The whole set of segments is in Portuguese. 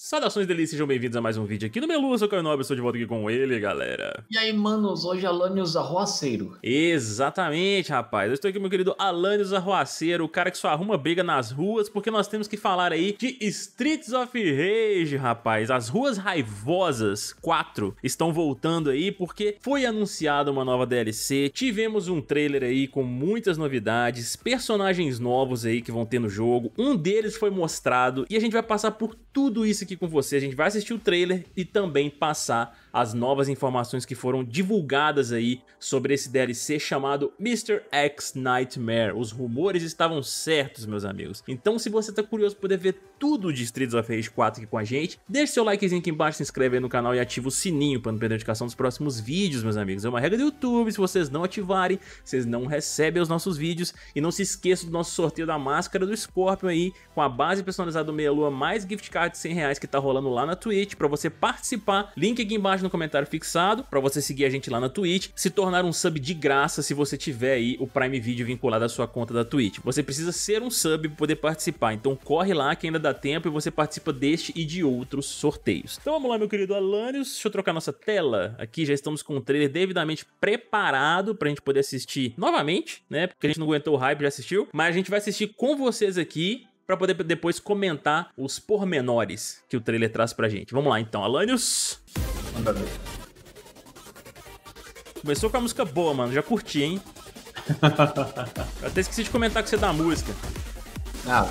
Saudações delícias, sejam bem-vindos a mais um vídeo aqui no Melu, eu sou o Caio Nobre, estou de volta aqui com ele, galera. E aí, manos, hoje é Alanios Arruaceiro. Exatamente, rapaz, eu estou aqui com meu querido Alanios Arruaceiro, o cara que só arruma briga nas ruas, porque nós temos que falar aí de Streets of Rage, rapaz. As Ruas Raivosas 4 estão voltando aí, porque foi anunciada uma nova DLC, tivemos um trailer aí com muitas novidades, personagens novos aí que vão ter no jogo, um deles foi mostrado, e a gente vai passar por tudo isso aqui com você. A gente vai assistir o trailer e também passar as novas informações que foram divulgadas aí sobre esse DLC chamado Mr. X Nightmare. Os rumores estavam certos, meus amigos. Então, se você tá curioso poder ver tudo de Streets of Rage 4 aqui com a gente, deixe seu likezinho aqui embaixo, se inscreve aí no canal e ativa o sininho para não perder a notificação dos próximos vídeos, meus amigos. É uma regra do YouTube, se vocês não ativarem, vocês não recebem os nossos vídeos. E não se esqueça do nosso sorteio da máscara do Scorpion aí, com a base personalizada do Meia Lua, mais gift card de 100 reais que tá rolando lá na Twitch, para você participar. Link aqui embaixo no comentário fixado para você seguir a gente lá na Twitch, se tornar um sub de graça se você tiver aí o Prime Video vinculado à sua conta da Twitch. Você precisa ser um sub para poder participar, então corre lá que ainda dá tempo e você participa deste e de outros sorteios. Então vamos lá, meu querido Alanios, deixa eu trocar nossa tela. Aqui já estamos com o trailer devidamente preparado pra gente poder assistir novamente, né? Porque a gente não aguentou o hype, já assistiu, mas a gente vai assistir com vocês aqui para poder depois comentar os pormenores que o trailer traz pra gente. Vamos lá então, Alanios. Começou com a música boa, mano. Já curti, hein? Eu até esqueci de comentar com você da música. Ah,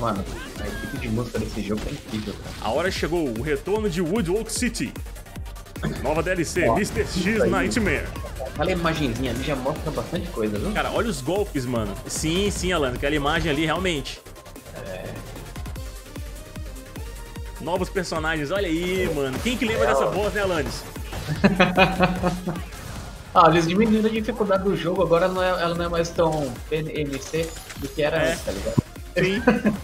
mano, a equipe de música desse jogo é incrível, cara. A hora chegou, o retorno de Woodwalk City. Nova DLC, Ó, Mr. X Nightmare. Aquela imagenzinha ali já mostra bastante coisa, viu? Cara, olha os golpes, mano. Sim, sim, Alan, aquela imagem ali realmente. Novos personagens. Olha aí, mano. Quem que lembra é, dessa voz, né, Alanis? ah, eles diminuíram a dificuldade do jogo, agora não é, ela não é mais tão PNC do que era é. antes, tá ligado? Sim.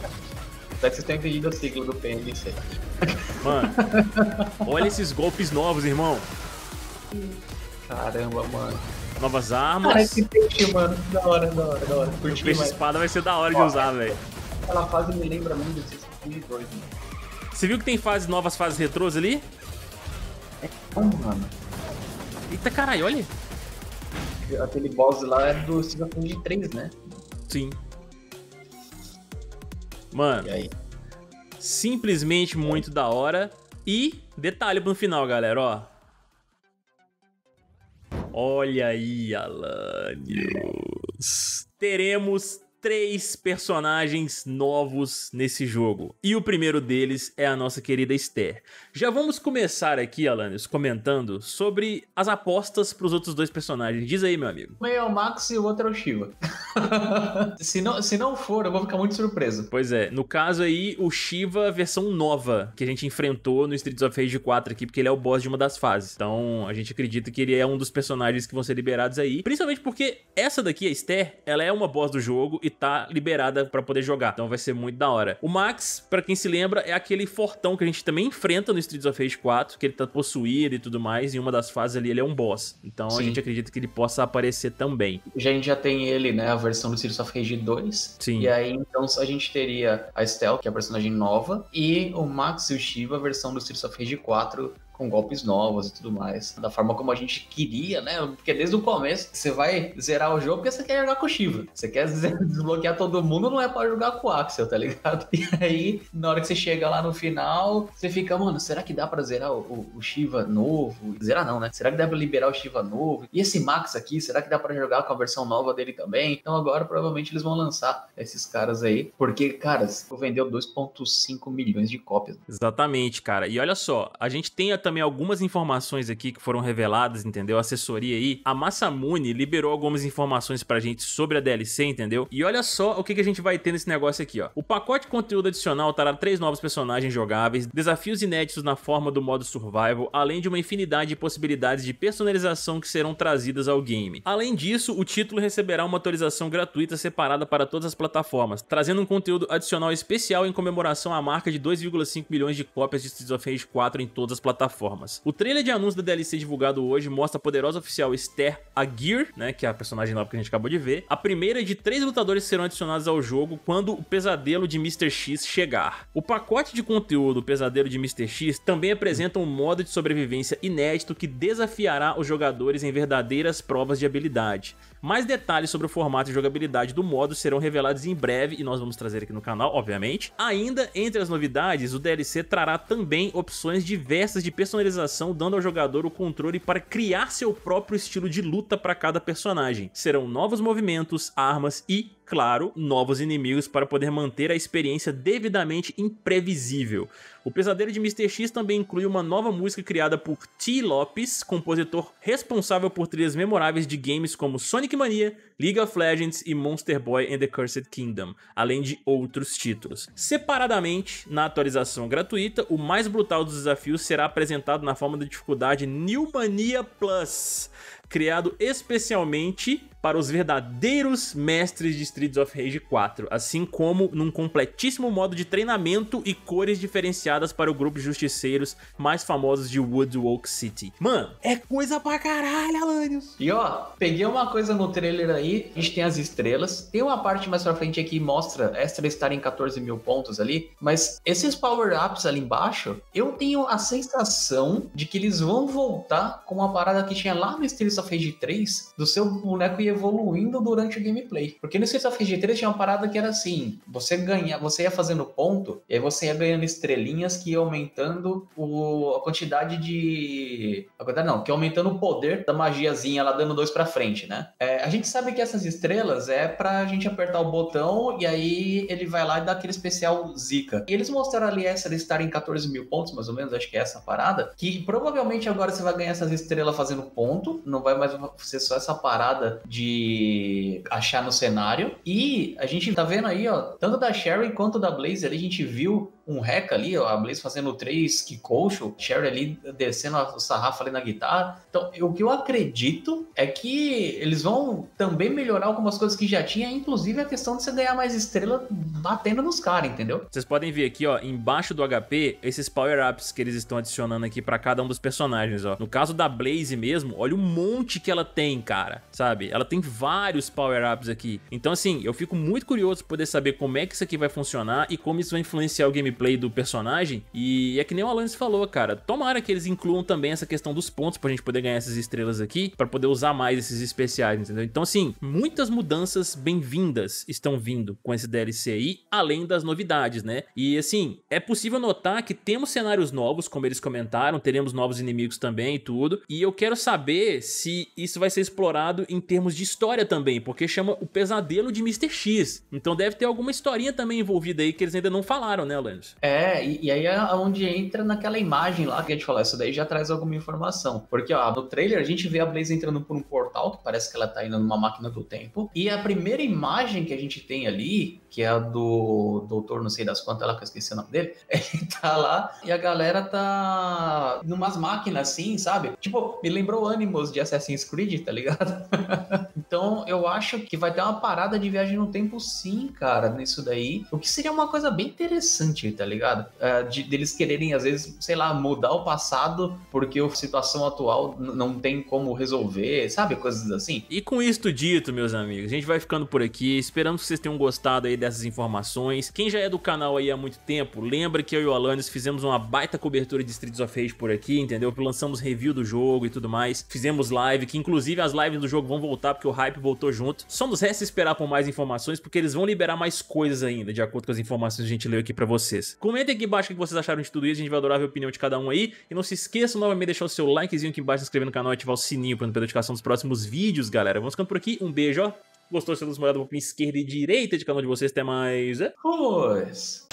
Só que vocês têm entendido o ciclo do PNC. Mano, olha esses golpes novos, irmão. Caramba, mano. Novas armas. Cara, esse peixe, mano. Da hora, da hora, da hora. O peixe mas... espada vai ser da hora Ó, de usar, velho. Aquela fase me lembra muito de 2002, mano. Você viu que tem fases, novas fases retrôs ali? É como, mano? Eita caralho, olha. Aquele boss lá é do Street of 3, né? Sim. Mano. E aí? Simplesmente muito da hora. E detalhe no final, galera, ó. Olha aí, Alanios. Teremos três personagens novos nesse jogo. E o primeiro deles é a nossa querida Esther. Já vamos começar aqui, Alanis, comentando sobre as apostas para os outros dois personagens. Diz aí, meu amigo. Um é o Max e o outro é o Shiva. se, não, se não for, eu vou ficar muito surpreso. Pois é, no caso aí, o Shiva versão nova, que a gente enfrentou no Streets of Rage 4 aqui, porque ele é o boss de uma das fases. Então, a gente acredita que ele é um dos personagens que vão ser liberados aí. Principalmente porque essa daqui, a Esther, ela é uma boss do jogo e tá liberada pra poder jogar. Então vai ser muito da hora. O Max, pra quem se lembra, é aquele fortão que a gente também enfrenta no Streets of Rage 4, que ele tá possuído e tudo mais. Em uma das fases ali ele é um boss. Então Sim. a gente acredita que ele possa aparecer também. Já, a gente já tem ele, né, a versão do Streets of Rage 2. Sim. E aí, então, a gente teria a Estelle, que é a personagem nova, e o Max e o Shiva, a versão do Streets of Rage 4, com golpes novos e tudo mais. Da forma como a gente queria, né? Porque desde o começo você vai zerar o jogo porque você quer jogar com o Shiva. Você quer desbloquear todo mundo, não é para jogar com o Axel, tá ligado? E aí, na hora que você chega lá no final, você fica, mano, será que dá para zerar o, o, o, Shiva novo? Zerar não, né? Será que dá pra liberar o Shiva novo? E esse Max aqui, será que dá para jogar com a versão nova dele também? Então agora provavelmente eles vão lançar esses caras aí, porque, cara, vendeu 2.5 milhões de cópias. Exatamente, cara. E olha só, a gente tem a também algumas informações aqui que foram reveladas, entendeu? Assessoria aí. A Massamune liberou algumas informações pra gente sobre a DLC, entendeu? E olha só o que, que a gente vai ter nesse negócio aqui, ó. O pacote de conteúdo adicional terá três novos personagens jogáveis, desafios inéditos na forma do modo survival, além de uma infinidade de possibilidades de personalização que serão trazidas ao game. Além disso, o título receberá uma atualização gratuita separada para todas as plataformas, trazendo um conteúdo adicional especial em comemoração à marca de 2,5 milhões de cópias de Streets of Rage 4 em todas as plataformas plataformas. O trailer de anúncio da DLC divulgado hoje mostra a poderosa oficial Esther Aguirre, né, que é a personagem nova que a gente acabou de ver, a primeira de três lutadores serão adicionados ao jogo quando o pesadelo de Mr. X chegar. O pacote de conteúdo Pesadelo de Mr. X também apresenta um modo de sobrevivência inédito que desafiará os jogadores em verdadeiras provas de habilidade. Mais detalhes sobre o formato e jogabilidade do modo serão revelados em breve e nós vamos trazer aqui no canal, obviamente. Ainda entre as novidades, o DLC trará também opções diversas de personalização, dando ao jogador o controle para criar seu próprio estilo de luta para cada personagem. Serão novos movimentos, armas e claro, novos inimigos para poder manter a experiência devidamente imprevisível. O Pesadelo de Mr. X também inclui uma nova música criada por T. Lopes, compositor responsável por trilhas memoráveis de games como Sonic Mania, League of Legends e Monster Boy and the Cursed Kingdom, além de outros títulos. Separadamente, na atualização gratuita, o mais brutal dos desafios será apresentado na forma da dificuldade New Mania Plus, criado especialmente para os verdadeiros mestres de Streets of Rage 4, assim como num completíssimo modo de treinamento e cores diferenciadas para o grupo de justiceiros mais famosos de Woodwalk City. Mano, é coisa pra caralho, Alanios! E ó, peguei uma coisa no trailer aí, a gente tem as estrelas, tem uma parte mais pra frente aqui que mostra Extra estar em 14 mil pontos ali, mas esses power-ups ali embaixo, eu tenho a sensação de que eles vão voltar com uma parada que tinha lá no Streets of Rage 3, do seu boneco ia evoluindo durante o gameplay. Porque no Streets of Rage 3 tinha uma parada que era assim: você ganha, você ia fazendo ponto, e aí você ia ganhando estrelinhas que ia aumentando o, a quantidade de. A não, que ia aumentando o poder da magiazinha lá dando dois pra frente, né? É, a gente sabe que essas estrelas é pra gente apertar o botão e aí ele vai lá e dá aquele especial Zika. E eles mostraram ali essa de estar em 14 mil pontos, mais ou menos, acho que é essa parada. Que provavelmente agora você vai ganhar essas estrelas fazendo ponto, não vai mais ser só essa parada de achar no cenário. E a gente tá vendo aí, ó, tanto da Sherry quanto da Blaze ali, a gente viu um rec ali, a Blaze fazendo três Kikocho, Sherry ali descendo o sarrafo ali na guitarra. Então, o que eu acredito é que eles vão também melhorar algumas coisas que já tinha, inclusive a questão de você ganhar mais estrela batendo nos caras, entendeu? Vocês podem ver aqui, ó, embaixo do HP, esses power-ups que eles estão adicionando aqui para cada um dos personagens, ó. No caso da Blaze mesmo, olha o monte que ela tem, cara, sabe? Ela tem vários power-ups aqui. Então, assim, eu fico muito curioso pra poder saber como é que isso aqui vai funcionar e como isso vai influenciar o gameplay do personagem. E é que nem o Alanis falou, cara. Tomara que eles incluam também essa questão dos pontos pra gente poder ganhar essas estrelas aqui, pra poder usar mais esses especiais, entendeu? Então, assim, muitas mudanças bem-vindas estão vindo com esse DLC aí, além das novidades, né? E, assim, é possível notar que temos cenários novos, como eles comentaram, teremos novos inimigos também e tudo. E eu quero saber se isso vai ser explorado em termos de história também, porque chama o Pesadelo de Mr. X. Então deve ter alguma historinha também envolvida aí que eles ainda não falaram, né, Alanis? É, e, e, aí é onde entra naquela imagem lá que a gente falou, isso daí já traz alguma informação. Porque, ó, no trailer a gente vê a Blaze entrando por um portal, que parece que ela tá indo numa máquina do tempo, e a primeira imagem que a gente tem ali, que é a do doutor não sei das quantas, lá que eu esqueci o nome dele, ele tá lá e a galera tá numas máquinas assim, sabe? Tipo, me lembrou Animus de Assassin's Creed, tá ligado? Então, eu acho que vai ter uma parada de viagem no tempo sim, cara, nisso daí. O que seria uma coisa bem interessante, tá ligado? É, de deles quererem, às vezes, sei lá, mudar o passado porque a situação atual não tem como resolver, sabe? Coisas assim. E com isto dito, meus amigos, a gente vai ficando por aqui. Esperamos que vocês tenham gostado aí dessas informações. Quem já é do canal aí há muito tempo, lembra que eu e o Alanis fizemos uma baita cobertura de Streets of Rage por aqui, entendeu? Lançamos review do jogo e tudo mais. Fizemos live, que inclusive as lives do jogo vão voltar porque o hype voltou junto. Só nos resta esperar por mais informações, porque eles vão liberar mais coisas ainda, de acordo com as informações que a gente leu aqui pra vocês. Comentem aqui embaixo o que vocês acharam de tudo isso, a gente vai adorar ver a opinião de cada um aí. E não se esqueçam novamente de deixar o seu likezinho aqui embaixo, se inscrever no canal e ativar o sininho pra não perder a notificação dos próximos vídeos, galera. Vamos ficando por aqui, um beijo, ó. Gostou, se uma olhada pra esquerda e direita de canal de vocês, até mais. Pois.